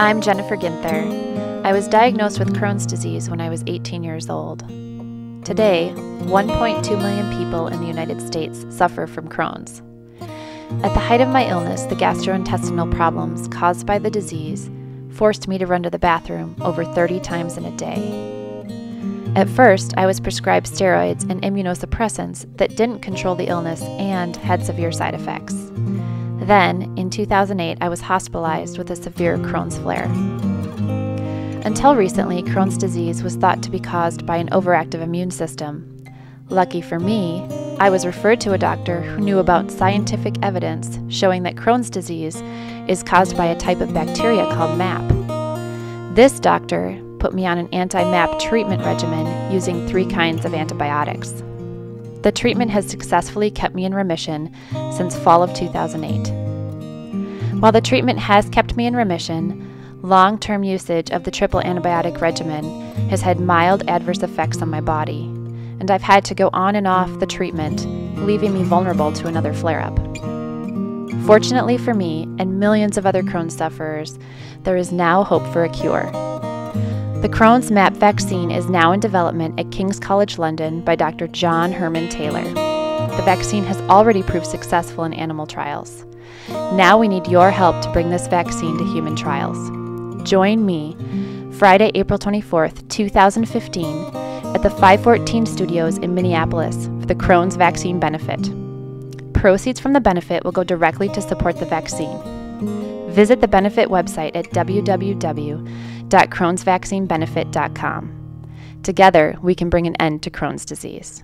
I'm Jennifer Ginther. I was diagnosed with Crohn's disease when I was 18 years old. Today, 1.2 million people in the United States suffer from Crohn's. At the height of my illness, the gastrointestinal problems caused by the disease forced me to run to the bathroom over 30 times in a day. At first, I was prescribed steroids and immunosuppressants that didn't control the illness and had severe side effects. Then, in 2008, I was hospitalized with a severe Crohn's flare. Until recently, Crohn's disease was thought to be caused by an overactive immune system. Lucky for me, I was referred to a doctor who knew about scientific evidence showing that Crohn's disease is caused by a type of bacteria called MAP. This doctor put me on an anti MAP treatment regimen using three kinds of antibiotics. The treatment has successfully kept me in remission since fall of 2008. While the treatment has kept me in remission, long term usage of the triple antibiotic regimen has had mild adverse effects on my body, and I've had to go on and off the treatment, leaving me vulnerable to another flare up. Fortunately for me and millions of other Crohn's sufferers, there is now hope for a cure. The Crohn's MAP vaccine is now in development at King's College London by Dr. John Hermon-Taylor. The vaccine has already proved successful in animal trials. Now we need your help to bring this vaccine to human trials. Join me Friday, April 24th, 2015, at the 514 Studios in Minneapolis for the Crohn's vaccine benefit. Proceeds from the benefit will go directly to support the vaccine. Visit the benefit website at www.crohnsvaccinebenefit.com. Together, we can bring an end to Crohn's disease.